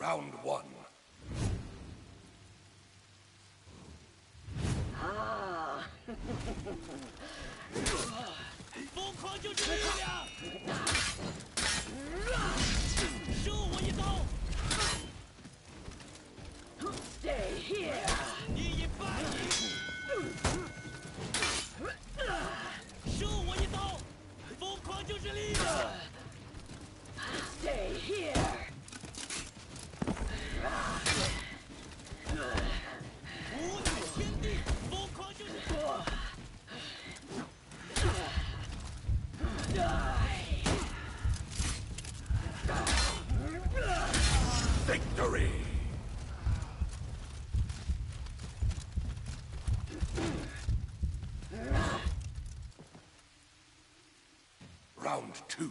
Round one. Two.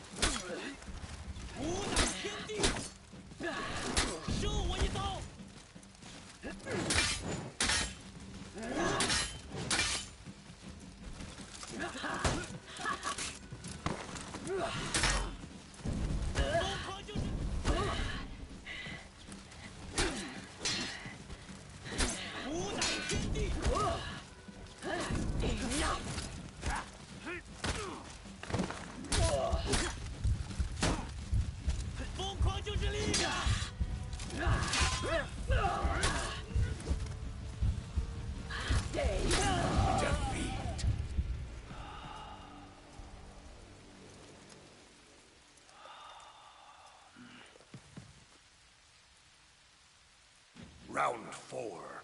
Round four.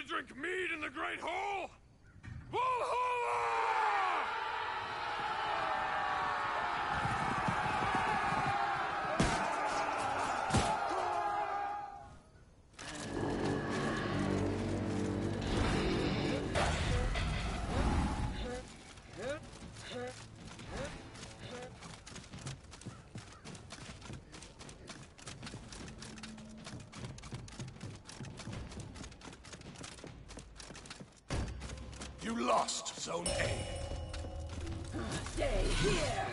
to drink mead in the Great Hall? Lost Zone A. Stay here.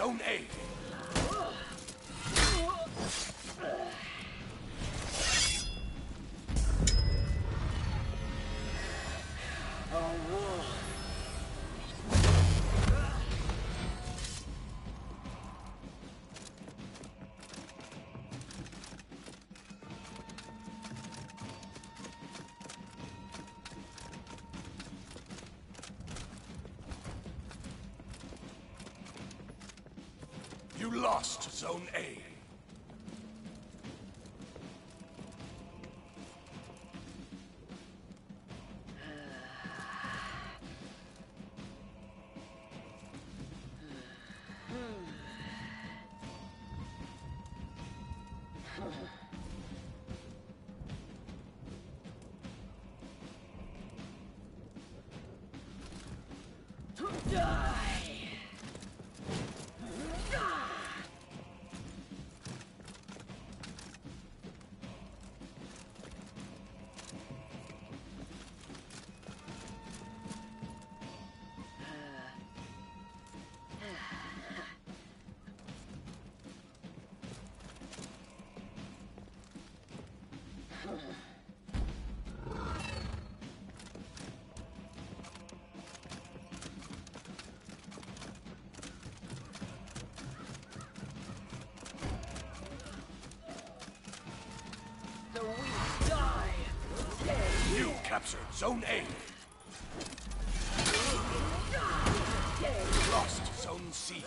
Zone A. Zone A. Die. The weak die. You captured Zone A. Lost Zone C.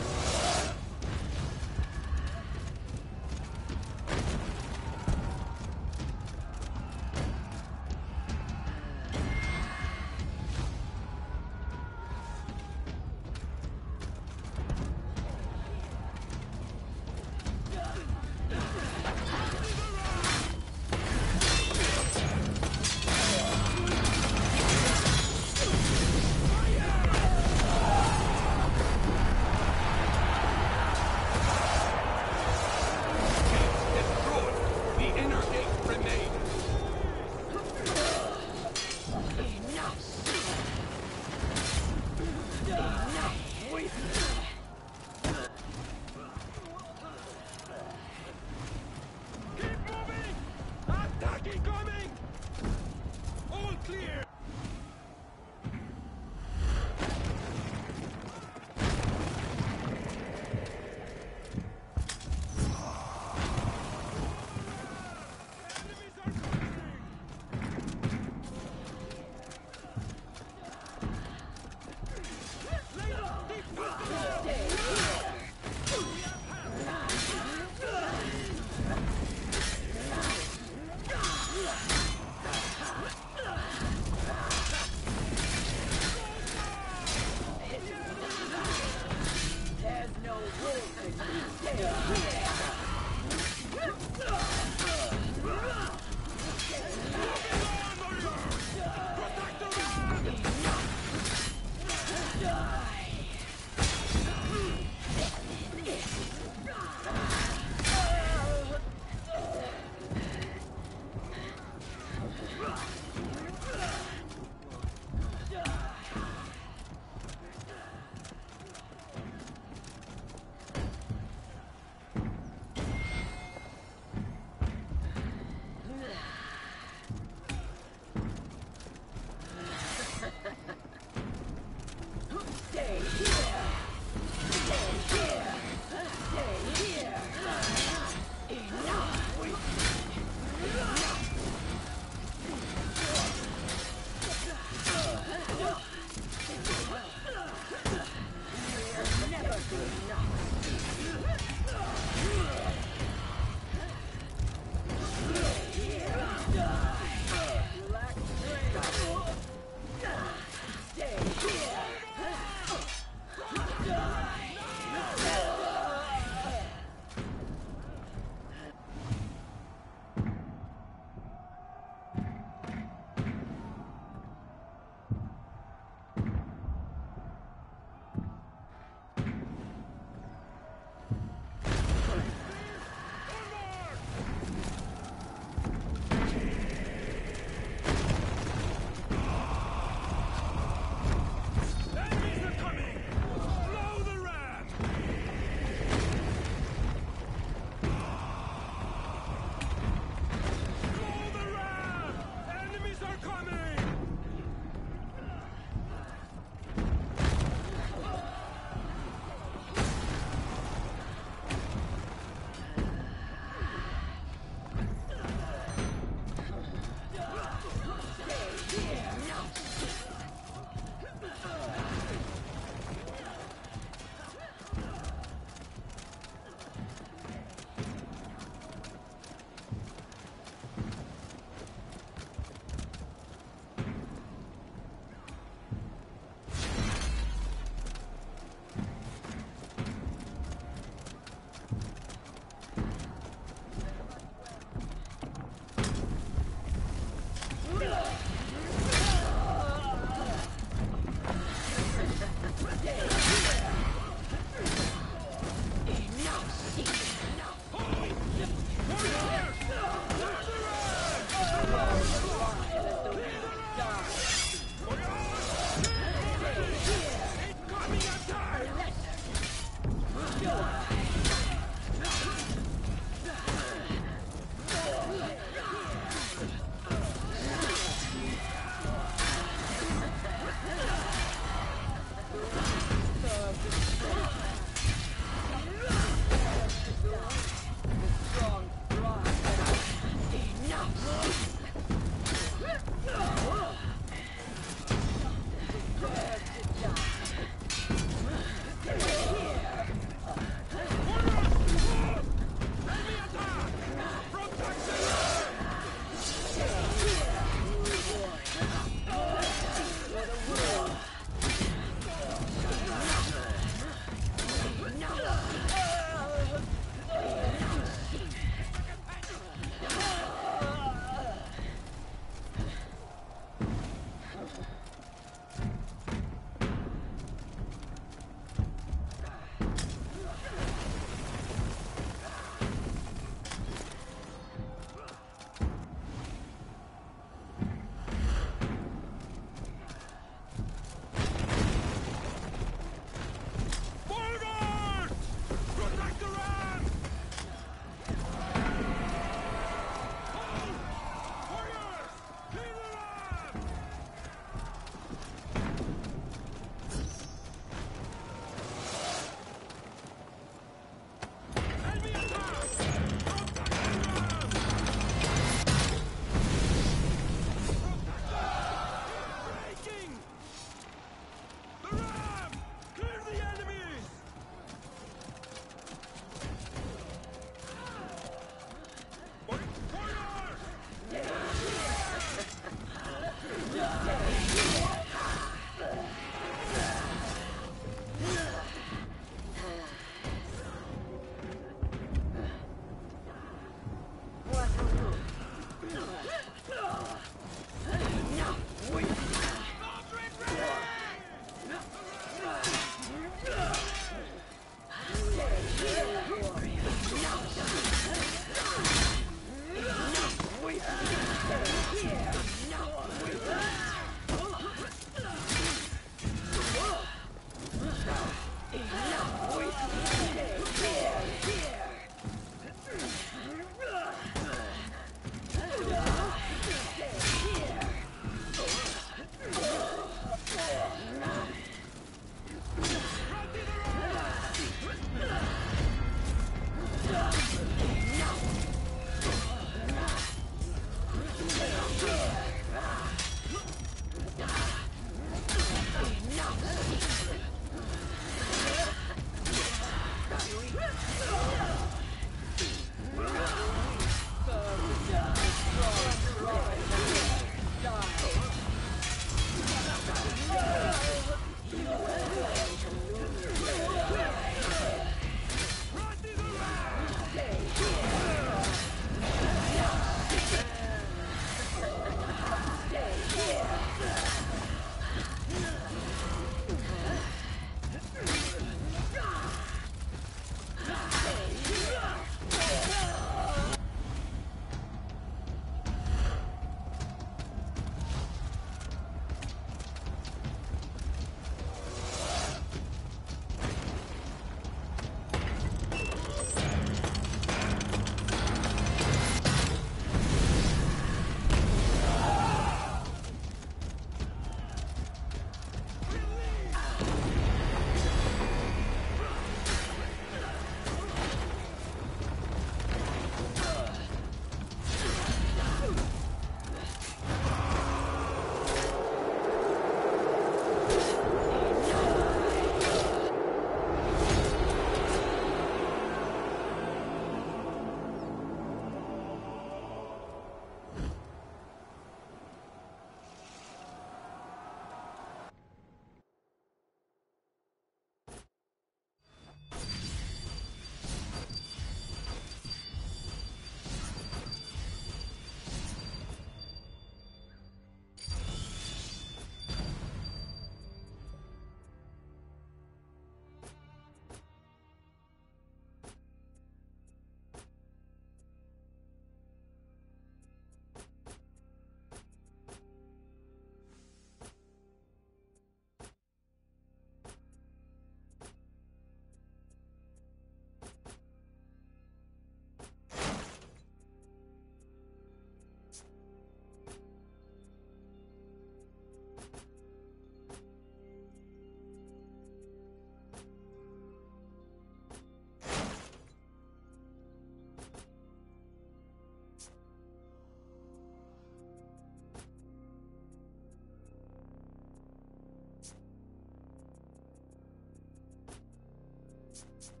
you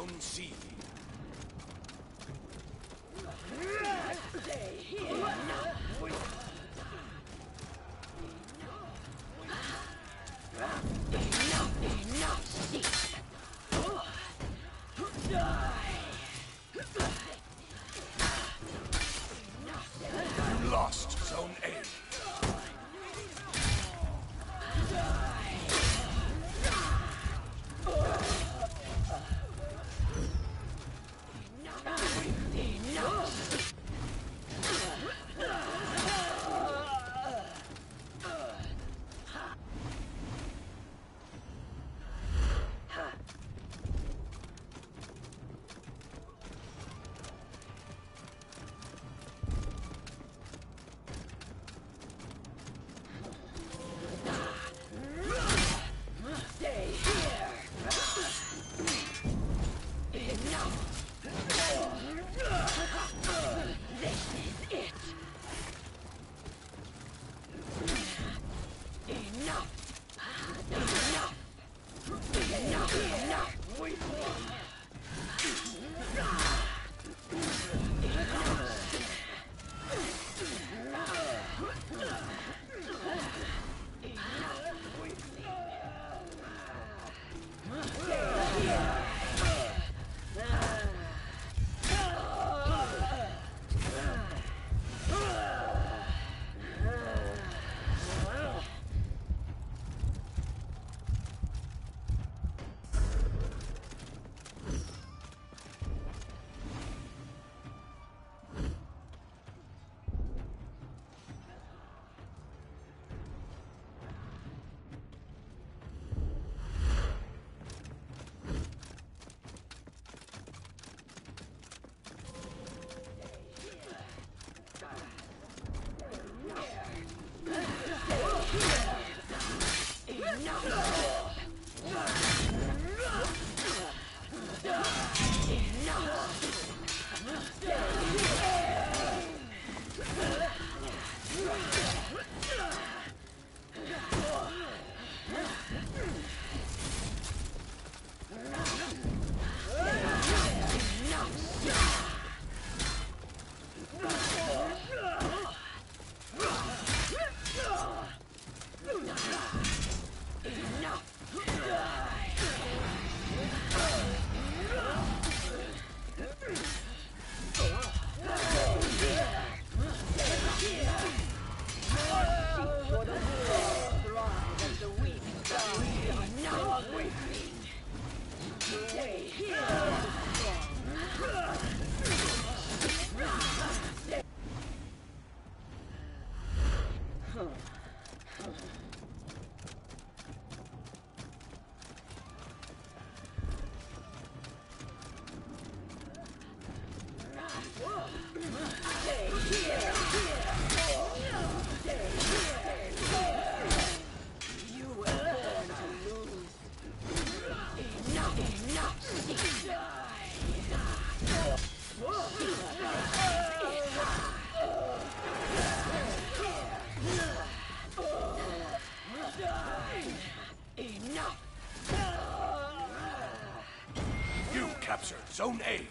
lost Zone Zone A.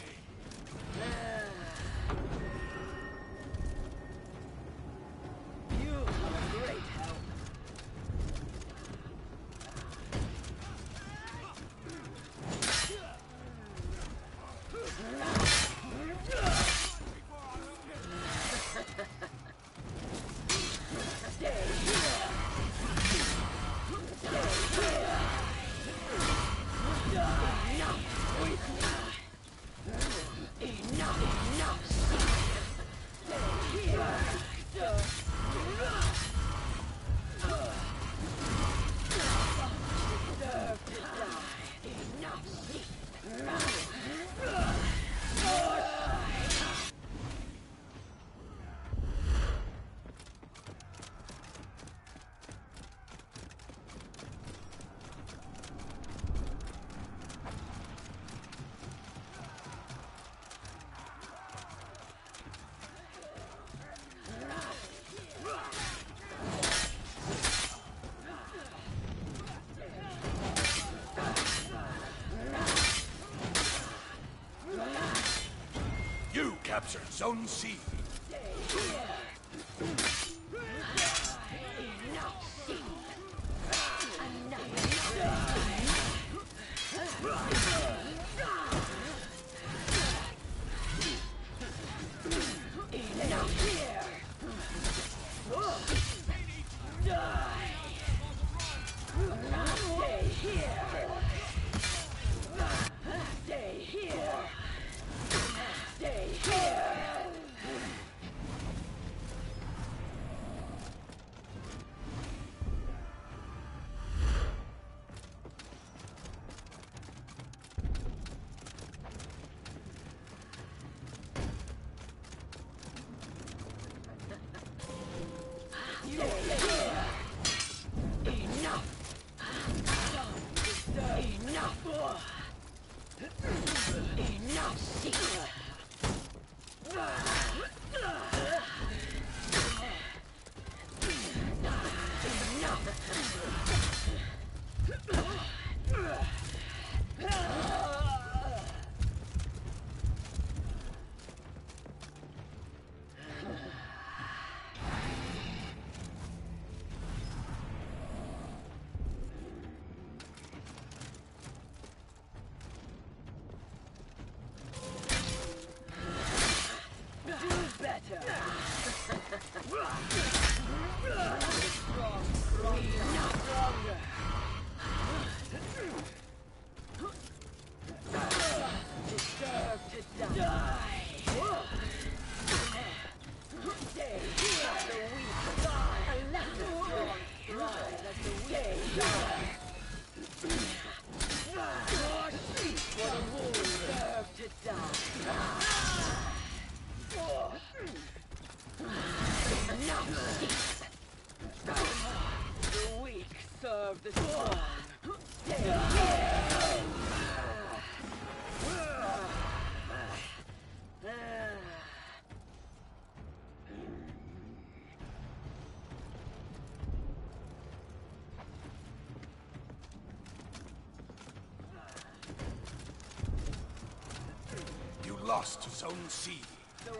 captured Zone C. lost Zone C. The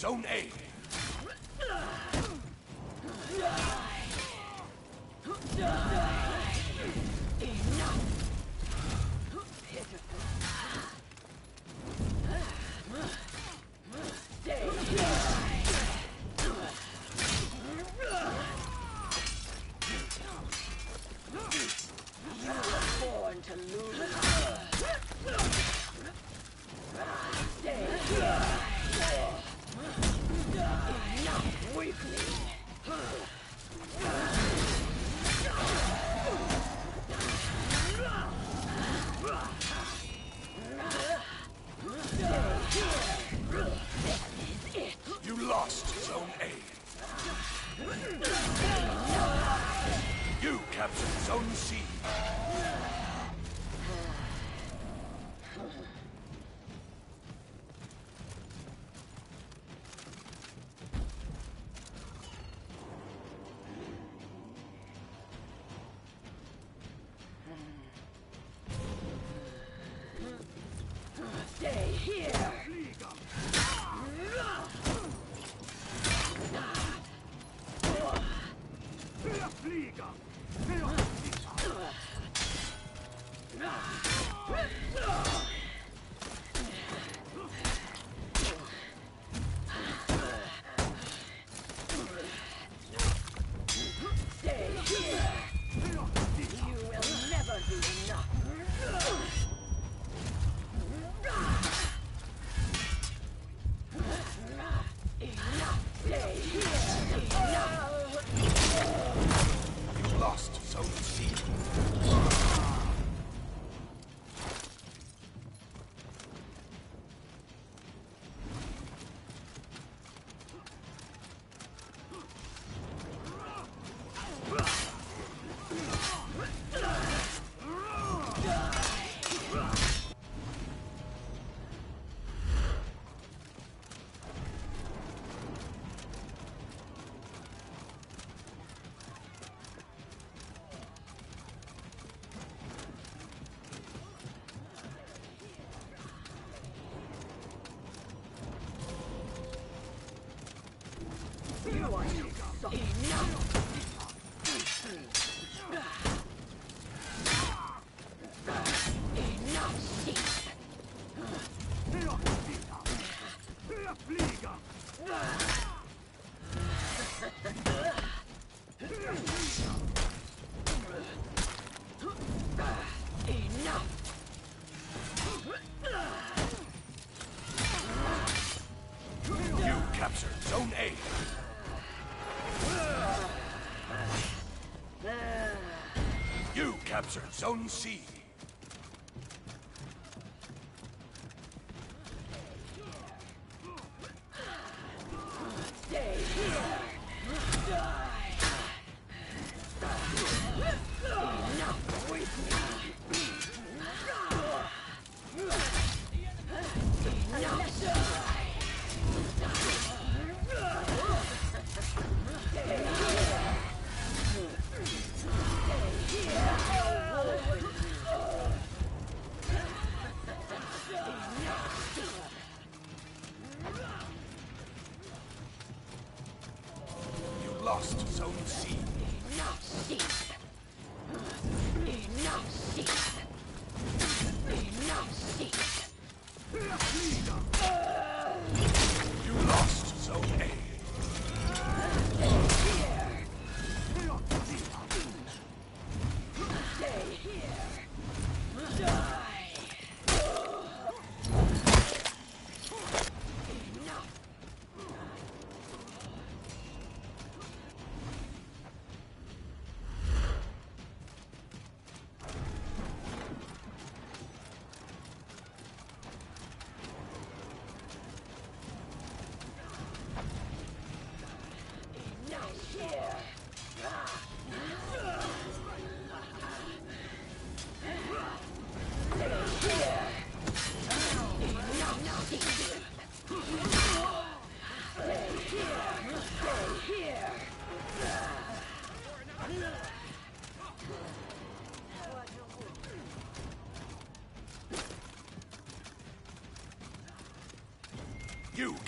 Zone A. captured Zone C.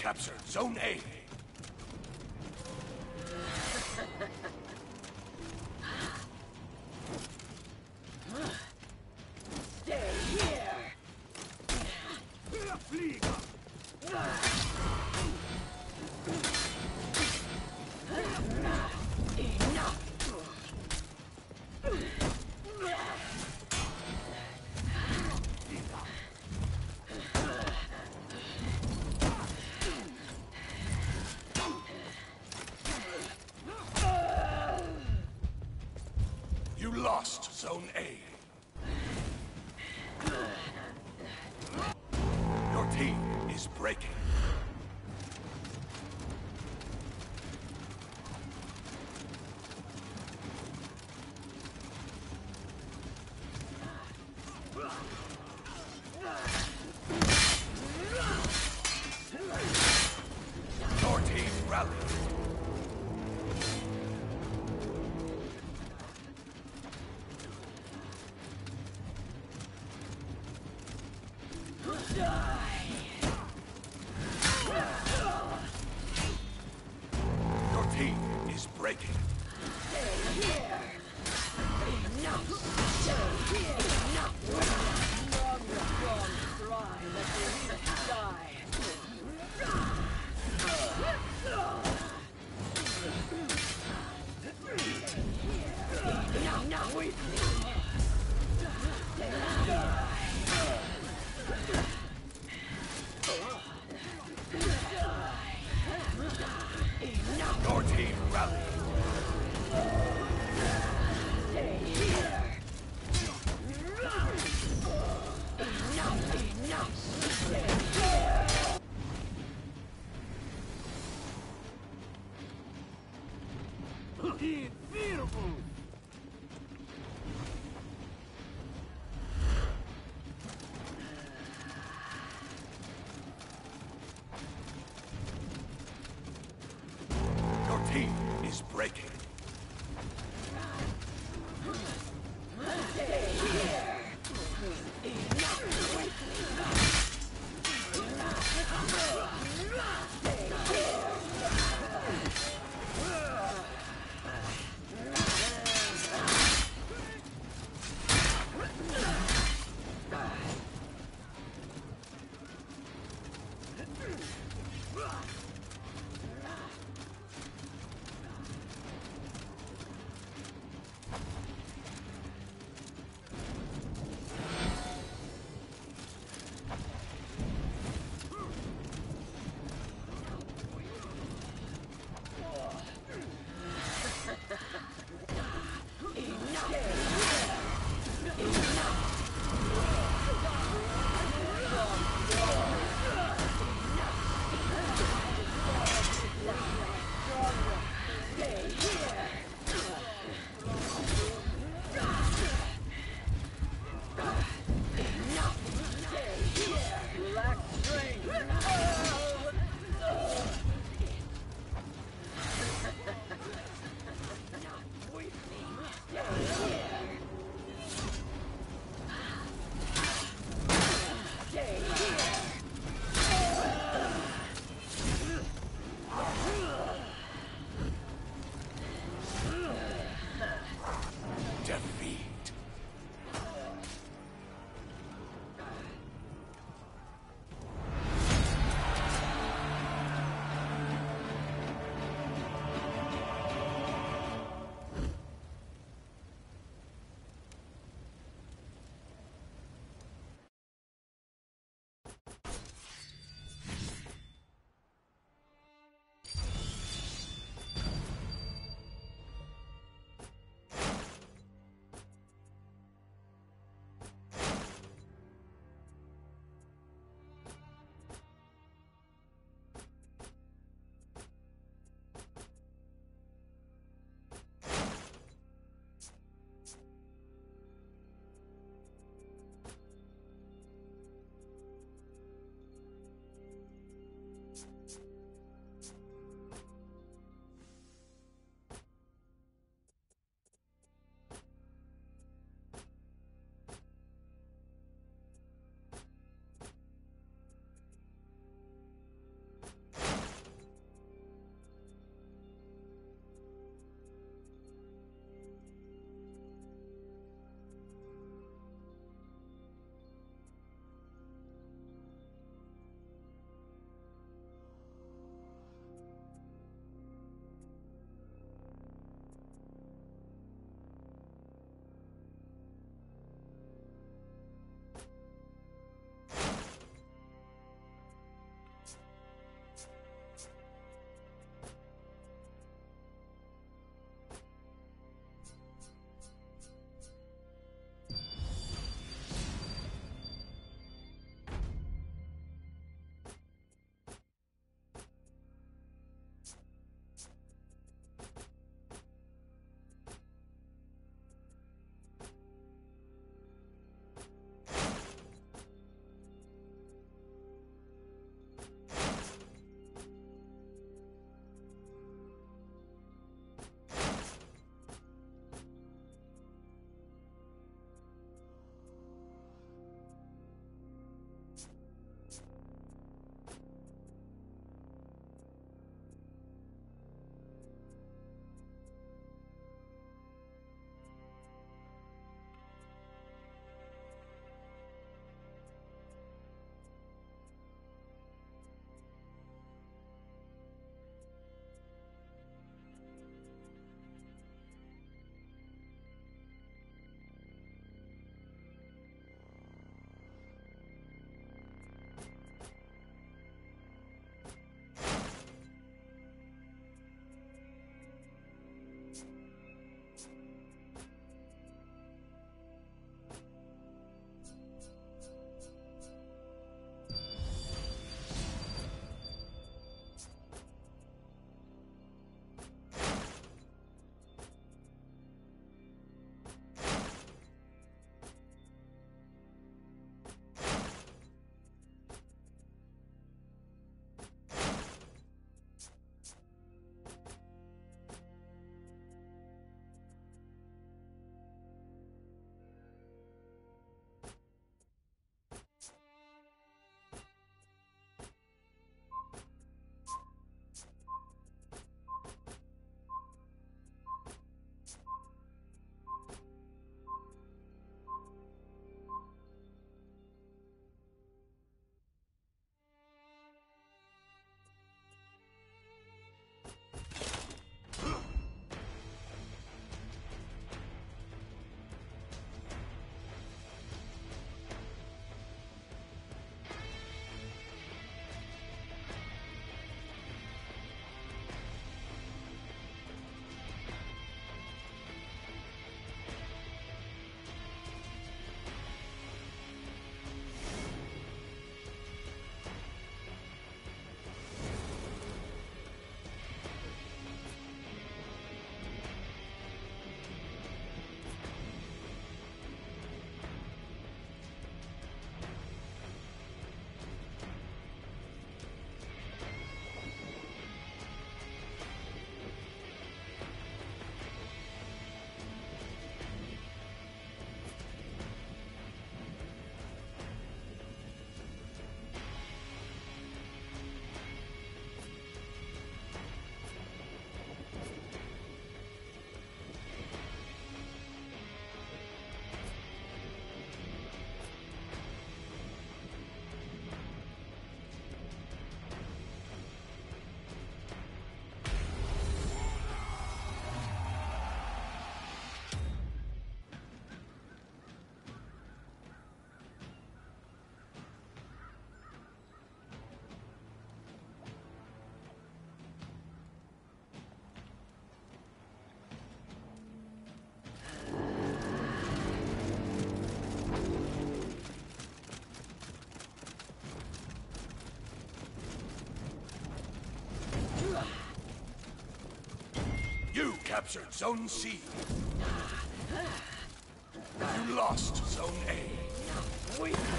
captured Zone A. captured Zone C. You lost Zone A. Stay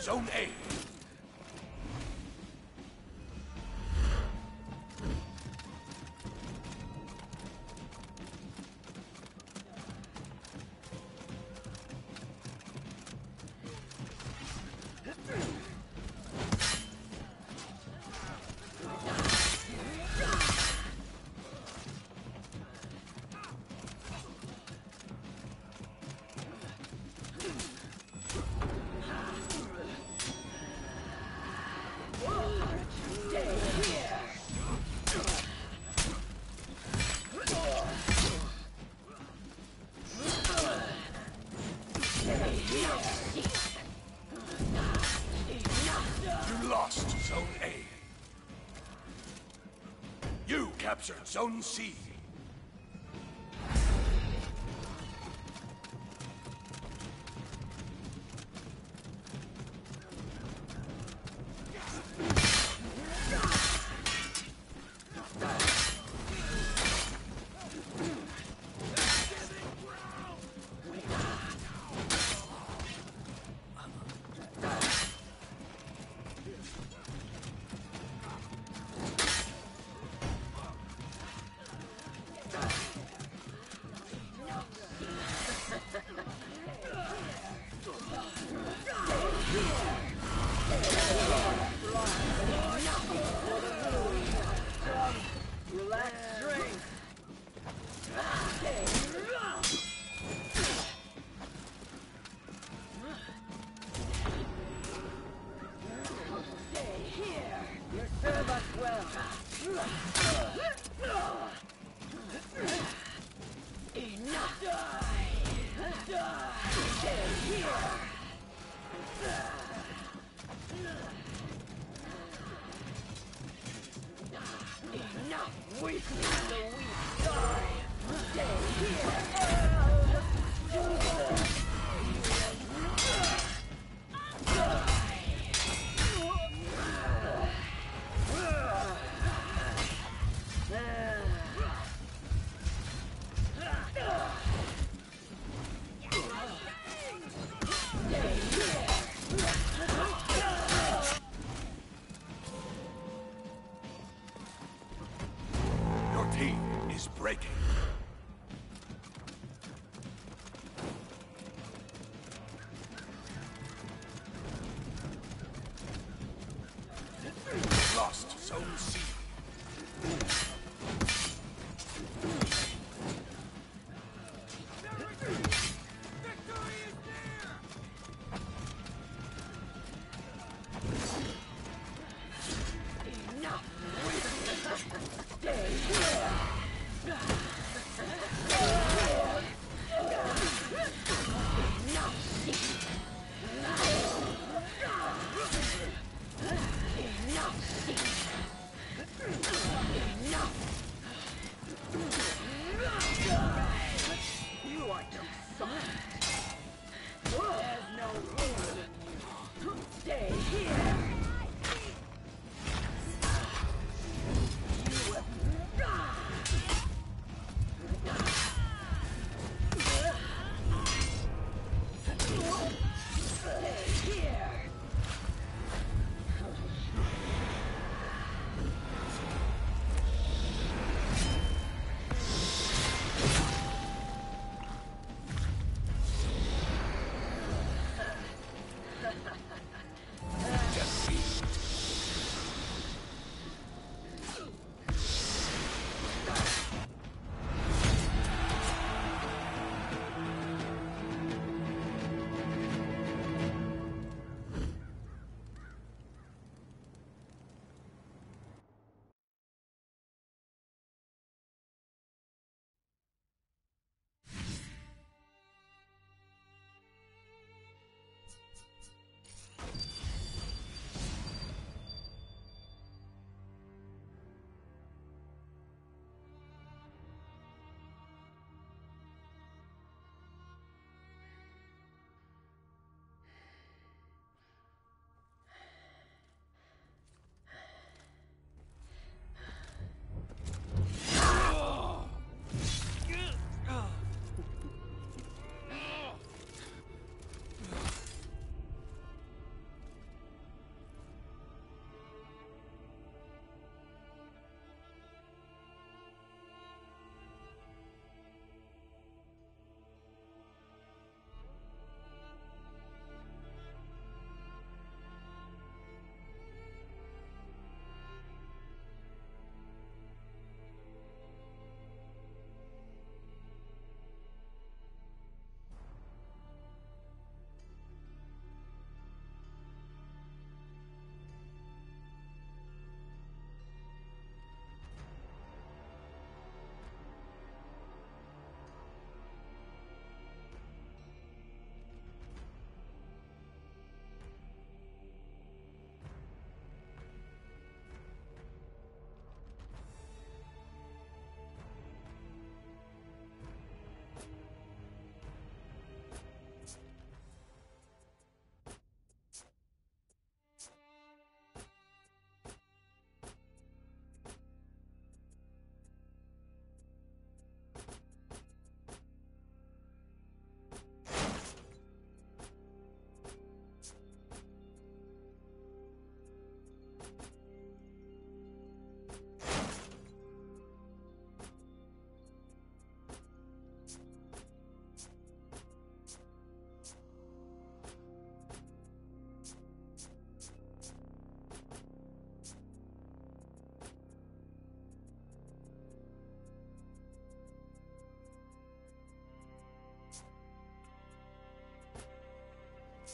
Zone A. Zone C.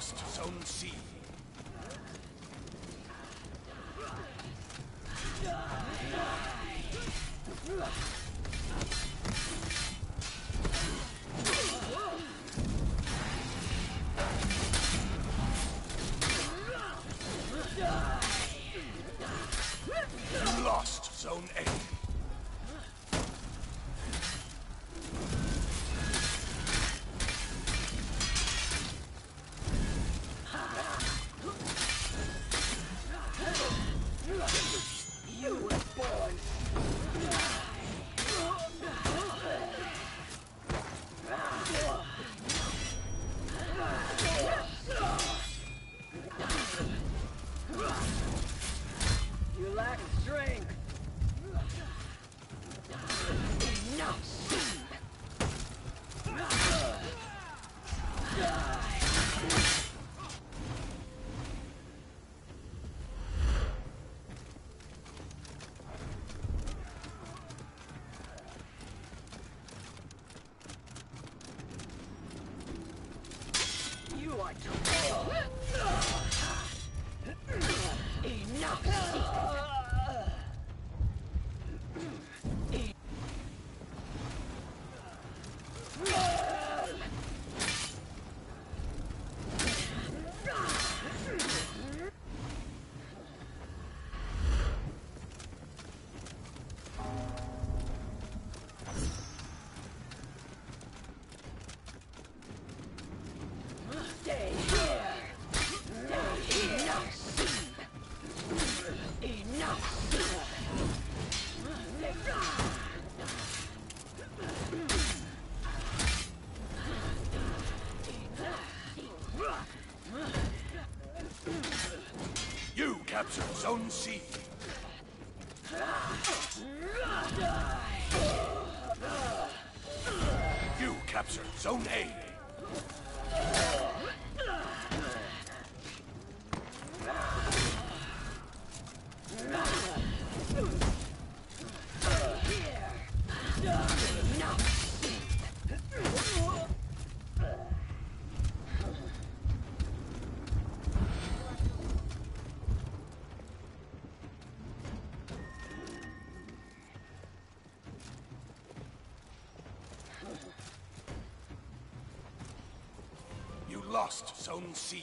lost. Zone to Zone C. You captured Zone A. lost Zone C.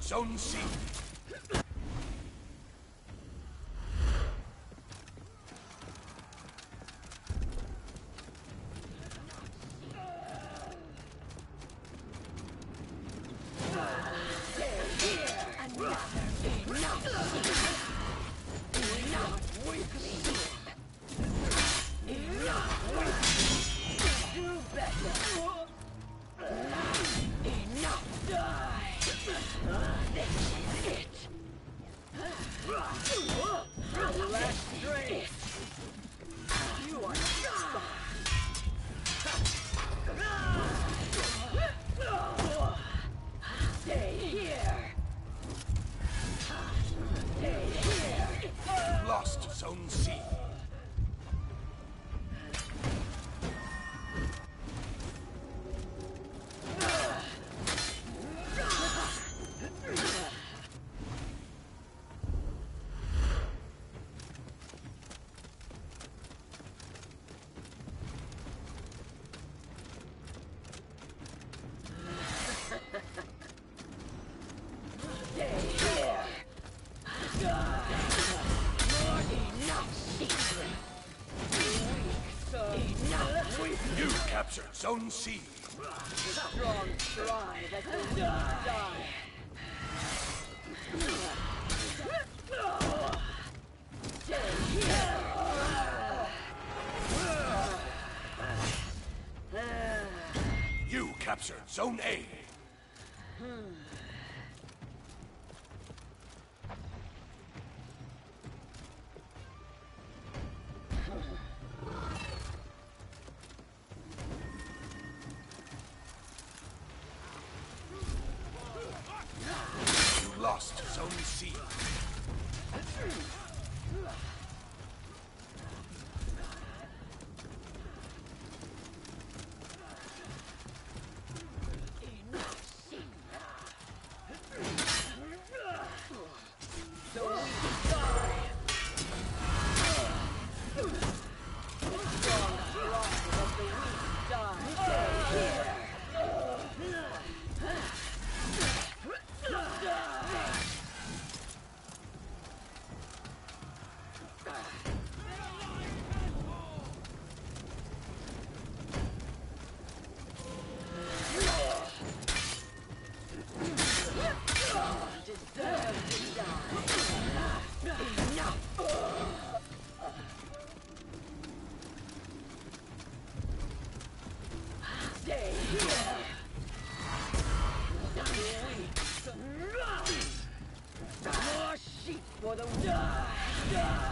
Zone C. captured Zone C. Strong as the die. You captured Zone A. 我的시 고.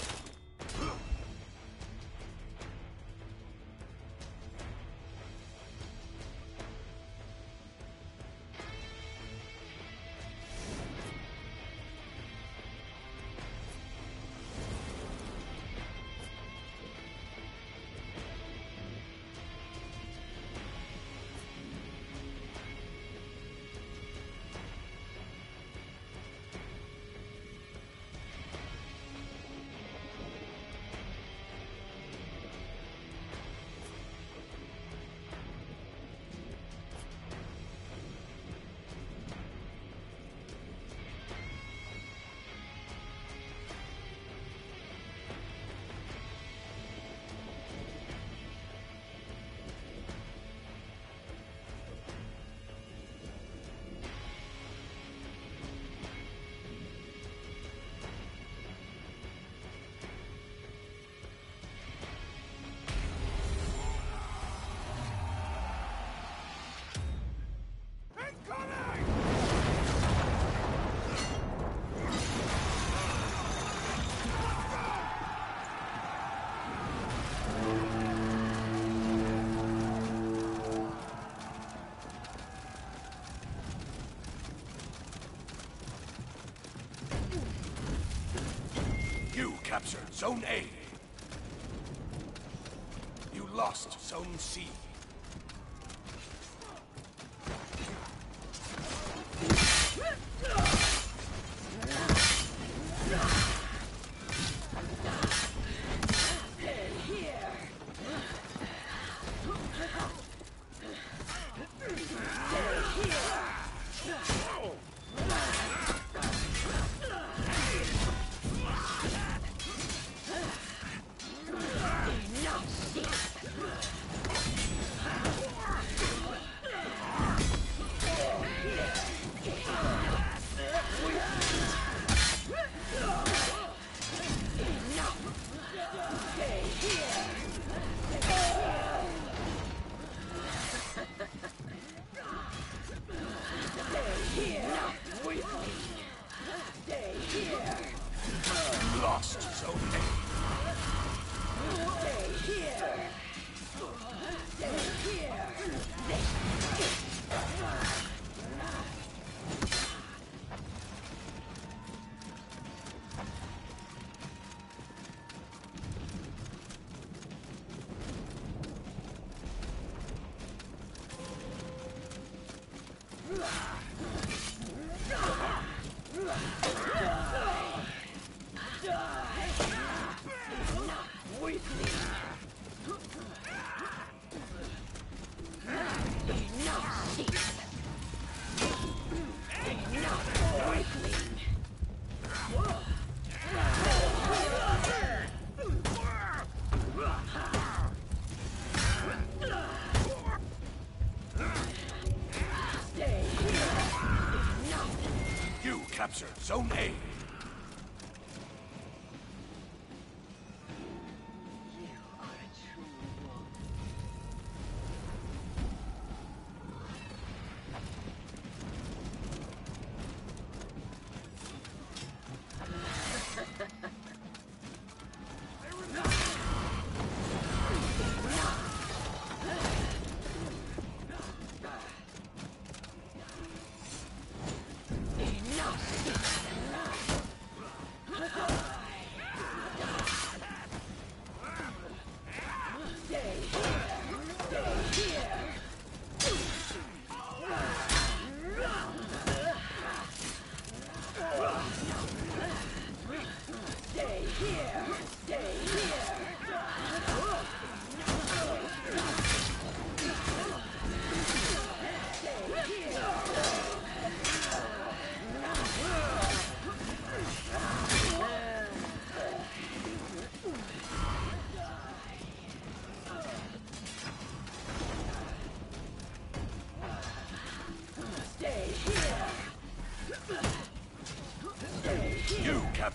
captured Zone A. You lost Zone C. Zone A.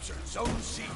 You captured Zone C.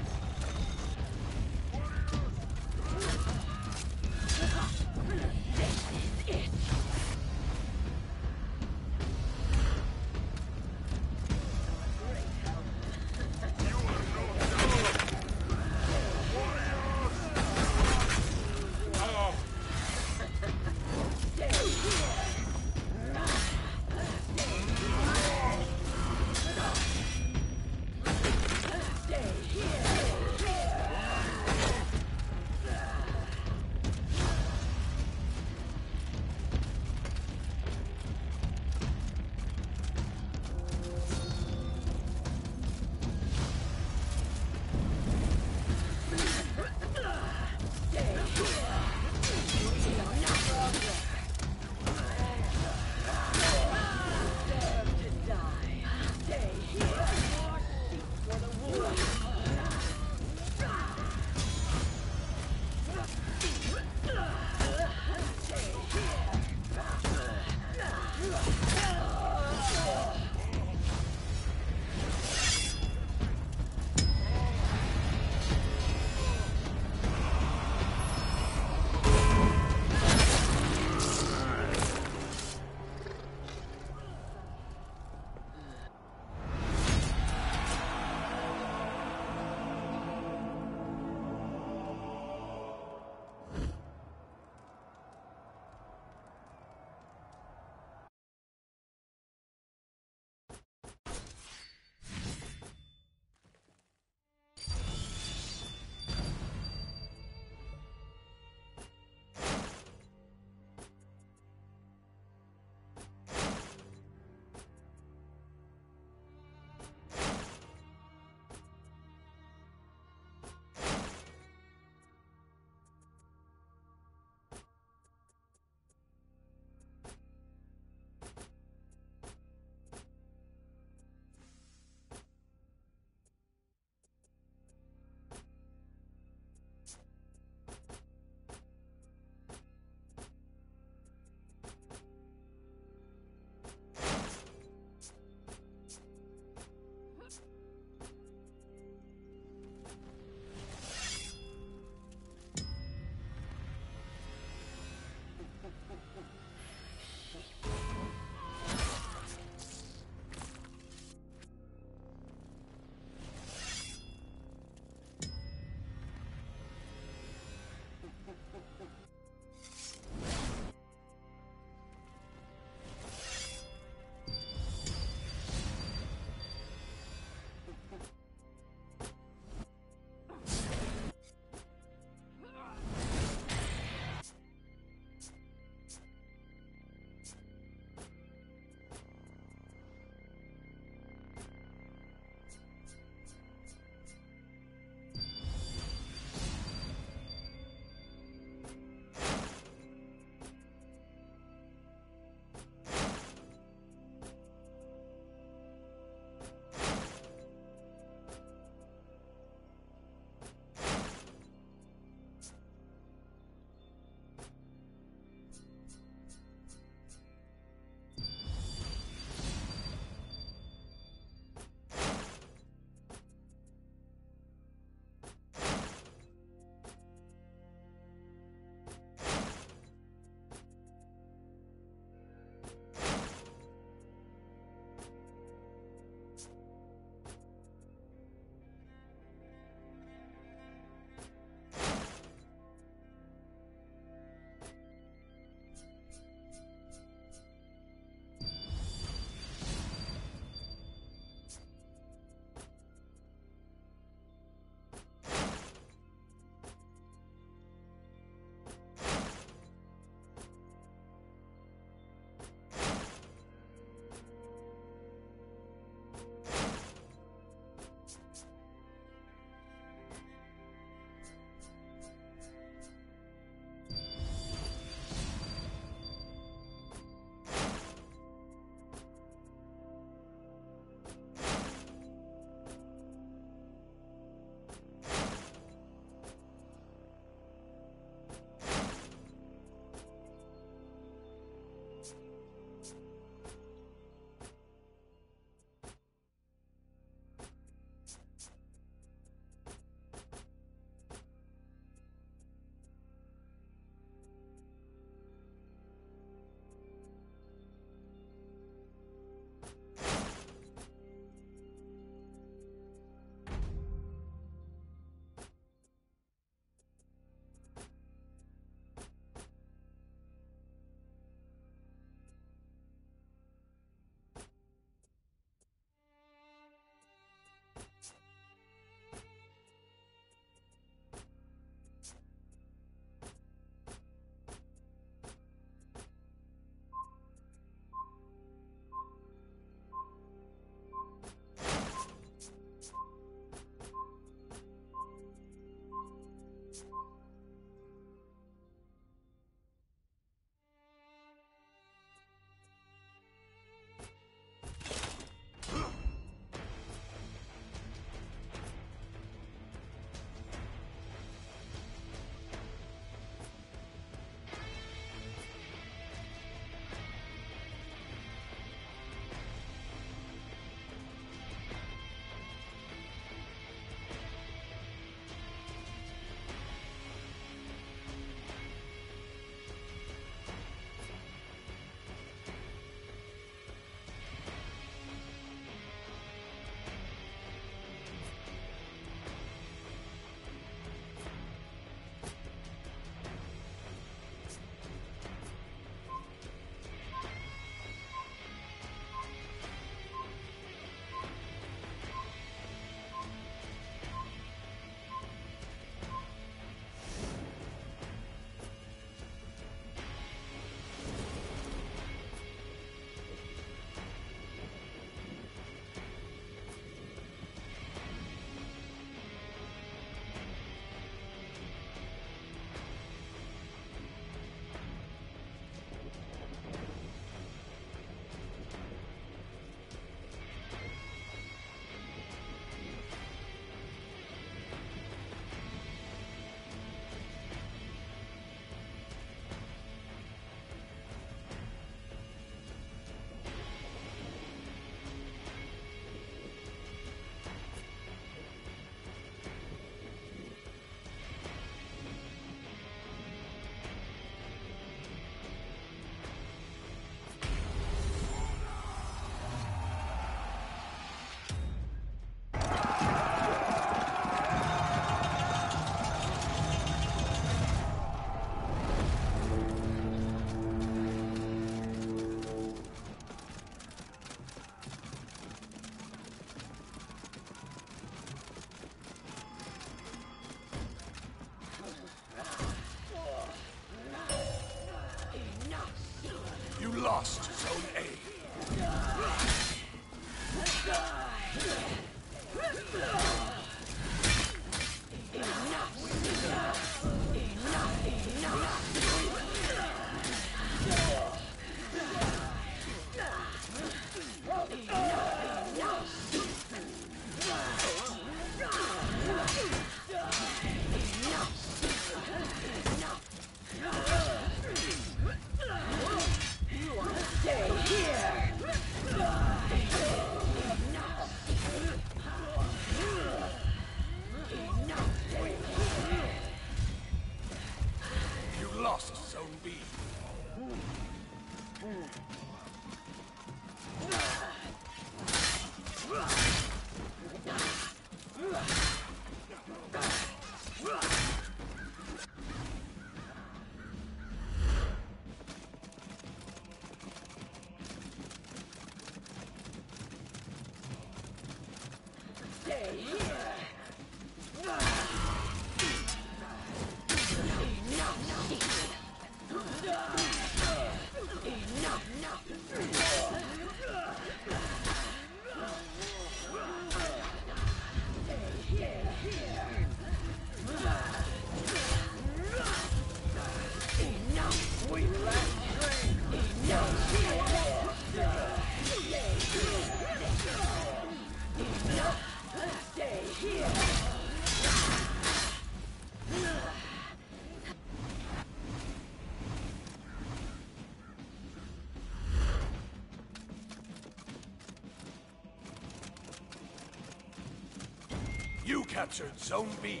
captured Zone B.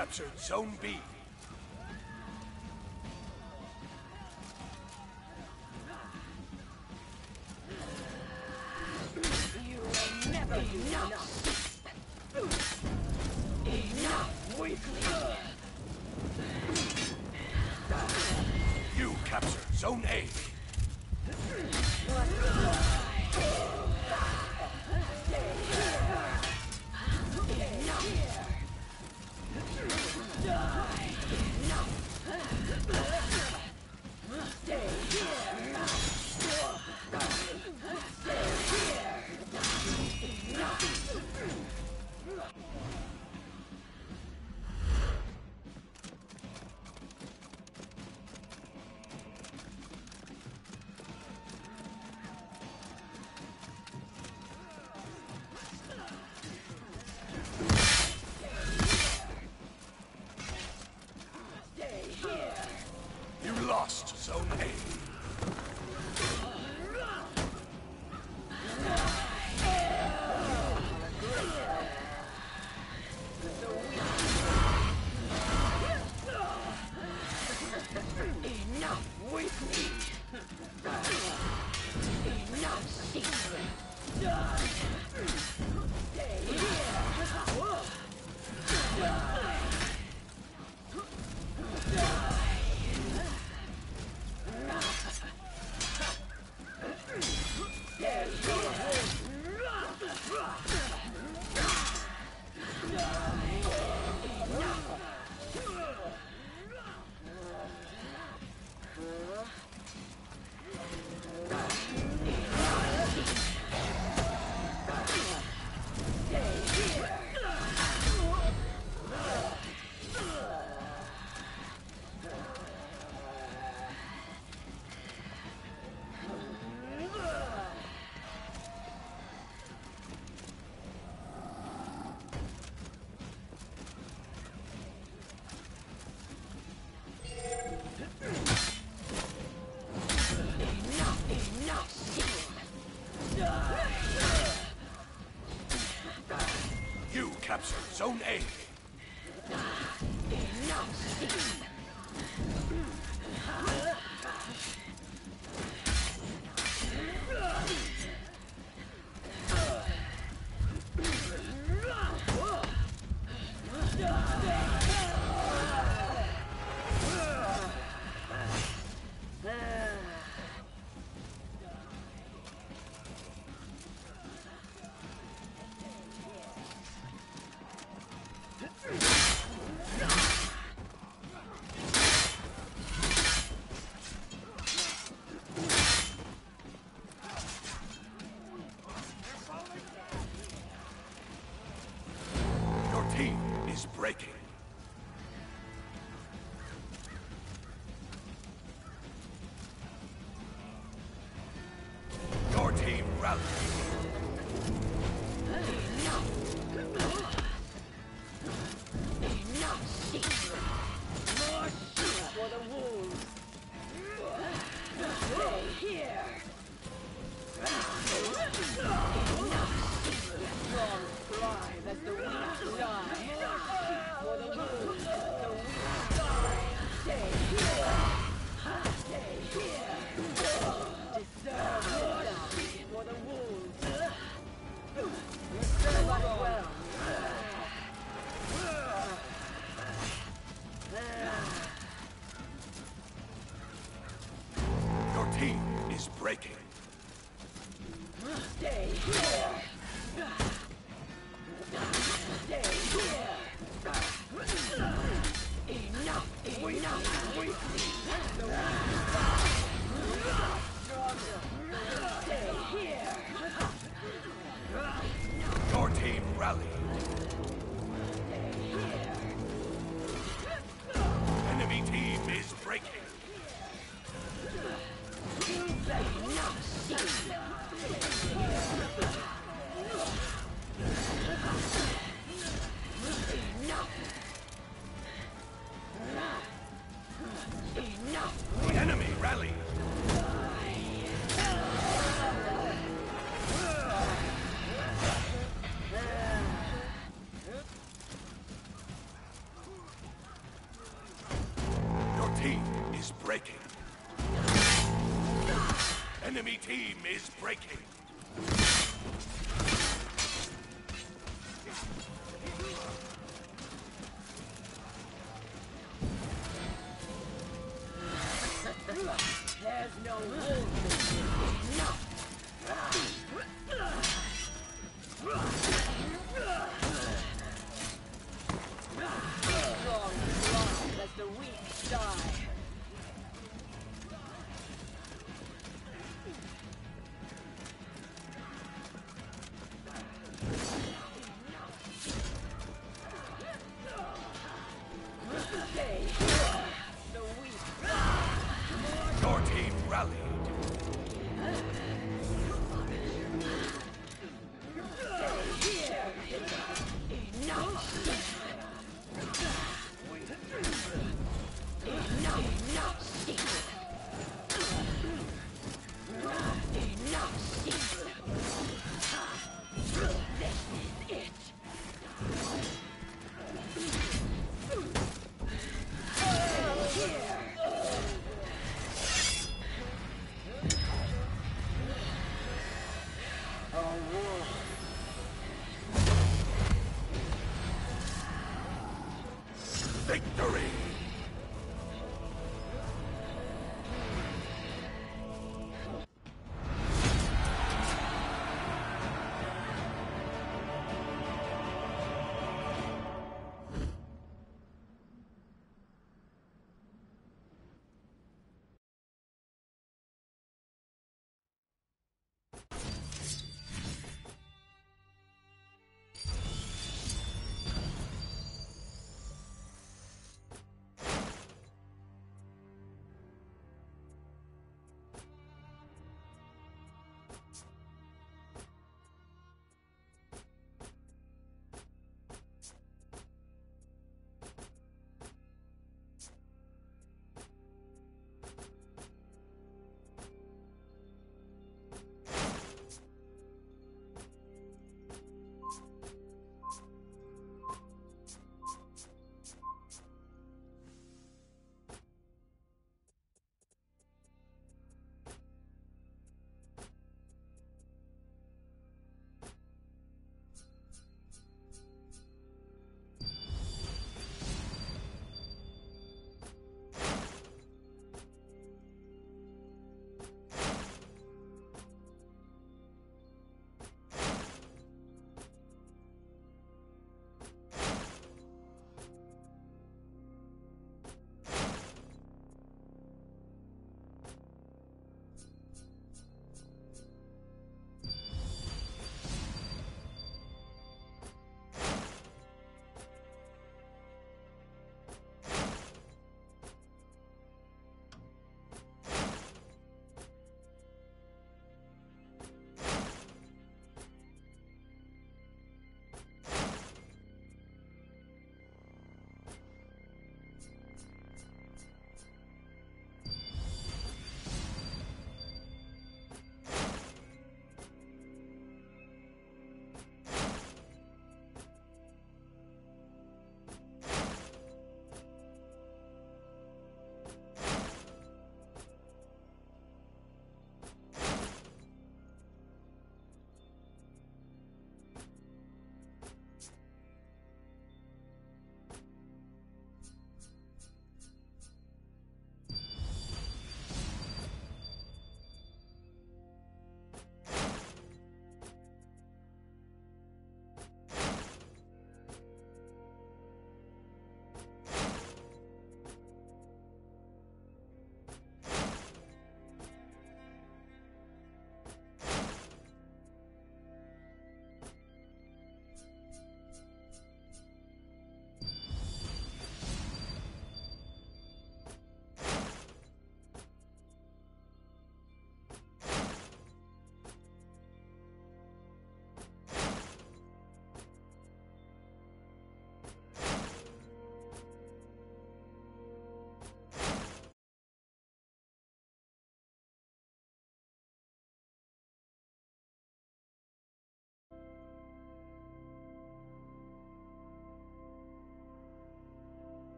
captured Zone B. Zone A.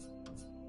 あ!